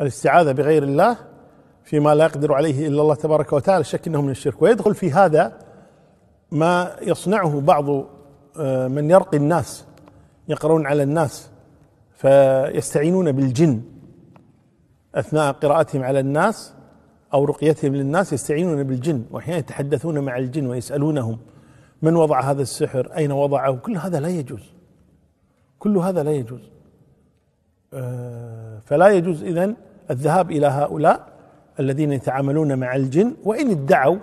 الاستعاذة بغير الله فيما لا يقدر عليه إلا الله تبارك وتعالى شك أنه من الشرك. ويدخل في هذا ما يصنعه بعض آه، من يرقي الناس يقرون على الناس فيستعينون بالجن. أثناء قراءتهم على الناس أو رقيتهم للناس يستعينون بالجن واحيانا يتحدثون مع الجن ويسألونهم من وضع هذا السحر أين وضعه؟ كل هذا لا يجوز. كل هذا لا يجوز. آه، فلا يجوز إذن الذهاب إلى هؤلاء الذين يتعاملون مع الجن وإن ادعوا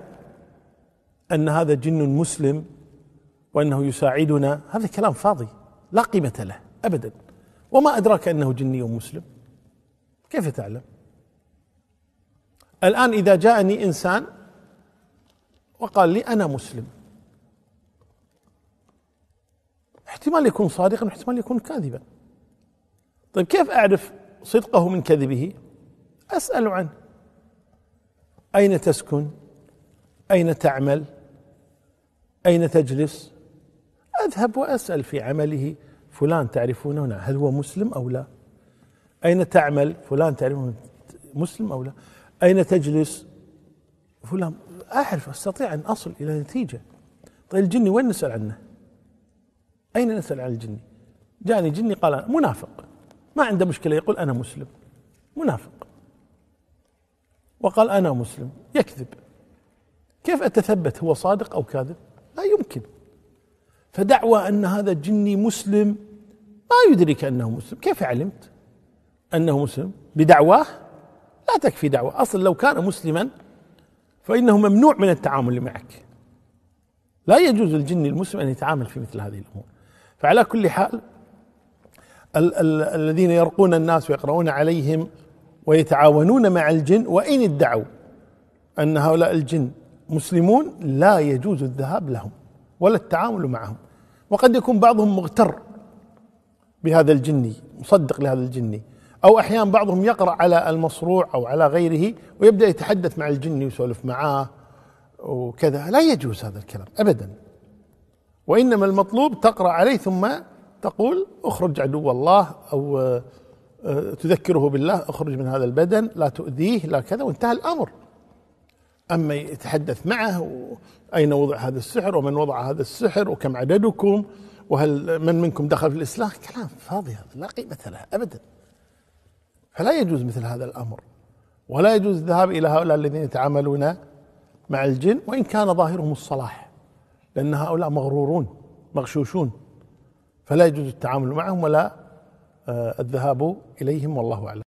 أن هذا جن مسلم وأنه يساعدنا هذا كلام فاضي لا قيمة له ابدا. وما أدراك أنه جني مسلم. كيف تعلم؟ الآن إذا جاءني إنسان وقال لي أنا مسلم احتمال يكون صادقا واحتمال يكون كاذبا. طيب كيف أعرف صدقه من كذبه؟ أسأل عنه. أين تسكن؟ أين تعمل؟ أين تجلس؟ أذهب وأسأل في عمله فلان تعرفونه هل هو مسلم أو لا؟ أين تعمل؟ فلان تعرفونه مسلم أو لا؟ أين تجلس؟ فلان أعرف أستطيع أن أصل إلى نتيجة. طيب الجني وين نسأل عنه؟ أين نسأل عن الجني؟ جاني جني قال منافق. ما عنده مشكلة يقول أنا مسلم. منافق. وقال أنا مسلم. يكذب. كيف أتثبت؟ هو صادق أو كاذب؟ لا يمكن. فدعوى أن هذا الجني مسلم. ما يدرك أنه مسلم. كيف علمت أنه مسلم؟ بدعواه؟ لا تكفي دعوة. أصلا لو كان مسلما فإنه ممنوع من التعامل معك. لا يجوز للجن المسلم أن يتعامل في مثل هذه الأمور. فعلى كل حال ال- ال- الذين يرقون الناس ويقرؤون عليهم ويتعاونون مع الجن وإن ادعوا أن هؤلاء الجن مسلمون لا يجوز الذهاب لهم ولا التعامل معهم. وقد يكون بعضهم مغتر بهذا الجني مصدق لهذا الجني. أو أحيانا بعضهم يقرأ على المصروع أو على غيره ويبدأ يتحدث مع الجني ويسولف معاه وكذا. لا يجوز هذا الكلام ابدا. وإنما المطلوب تقرأ عليه ثم تقول اخرج عدو الله آه، تذكره بالله اخرج من هذا البدن لا تؤذيه لا كذا وانتهى الأمر. أما يتحدث معه أين وضع هذا السحر ومن وضع هذا السحر وكم عددكم وهل من منكم دخل في الاسلام كلام فاضي هذا لا قيمة له ابدا. فلا يجوز مثل هذا الأمر ولا يجوز الذهاب إلى هؤلاء الذين يتعاملون مع الجن وإن كان ظاهرهم الصلاح لأن هؤلاء مغرورون مغشوشون. فلا يجوز التعامل معهم ولا الذهاب إليهم والله أعلم.